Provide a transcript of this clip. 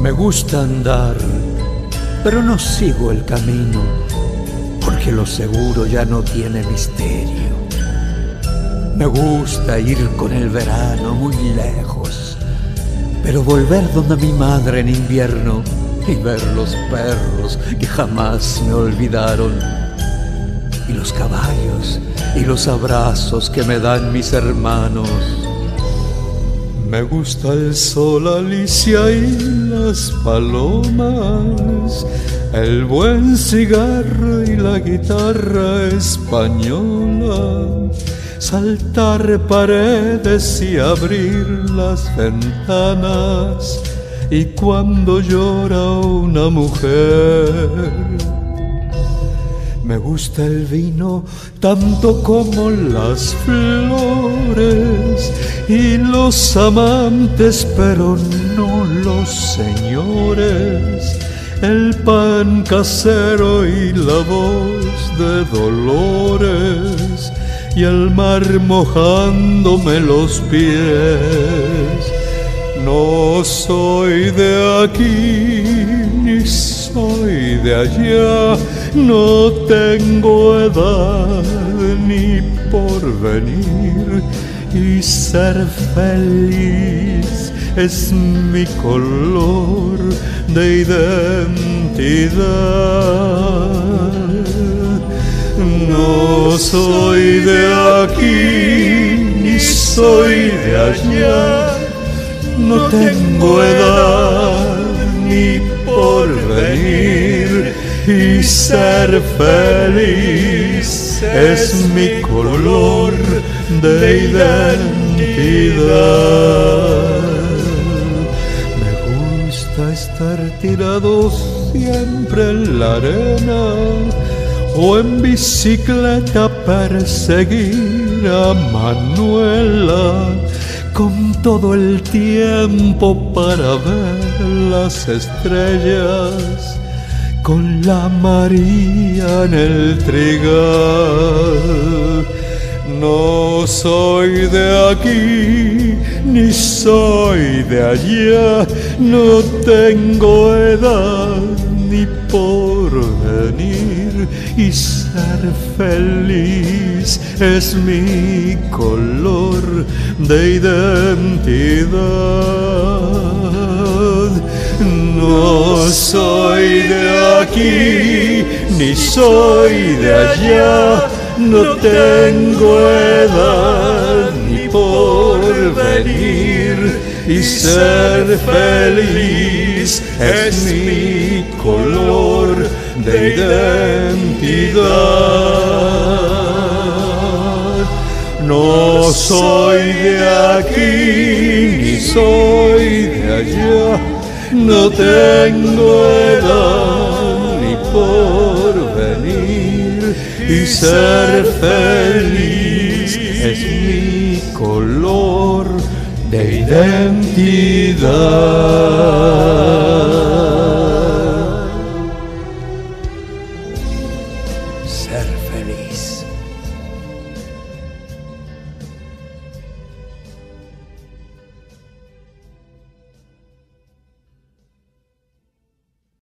Me gusta andar, pero no sigo el camino, porque lo seguro ya no tiene misterio. Me gusta ir con el verano muy lejos, pero volver donde mi madre en invierno y ver los perros que jamás me olvidaron, y los caballos y los abrazos que me dan mis hermanos me gusta el sol, Alicia, y las palomas, el buen cigarro y la guitarra española, saltar paredes y abrir las ventanas, y cuando llora una mujer me gusta el vino tanto como las flores y los amantes, pero no los señores. El pan casero y la voz de dolores y el mar mojándome los pies. No soy de aquí ni soy de allá. No tengo edad ni porvenir y ser feliz es mi color de identidad. No soy de aquí ni soy de allá, no tengo edad y ser feliz es mi color de identidad. Me gusta estar tirado siempre en la arena o en bicicleta perseguir a Manuela con todo el tiempo para ver las estrellas con la María en el trigal. No soy de aquí, ni soy de allá, no tengo edad ni por venir y ser feliz es mi color de identidad. No soy de aquí, ni soy de allá, no tengo edad ni por venir y ser feliz es mi color de identidad. No soy de aquí, ni soy de allá no tengo edad ni por venir y ser feliz es mi color de identidad.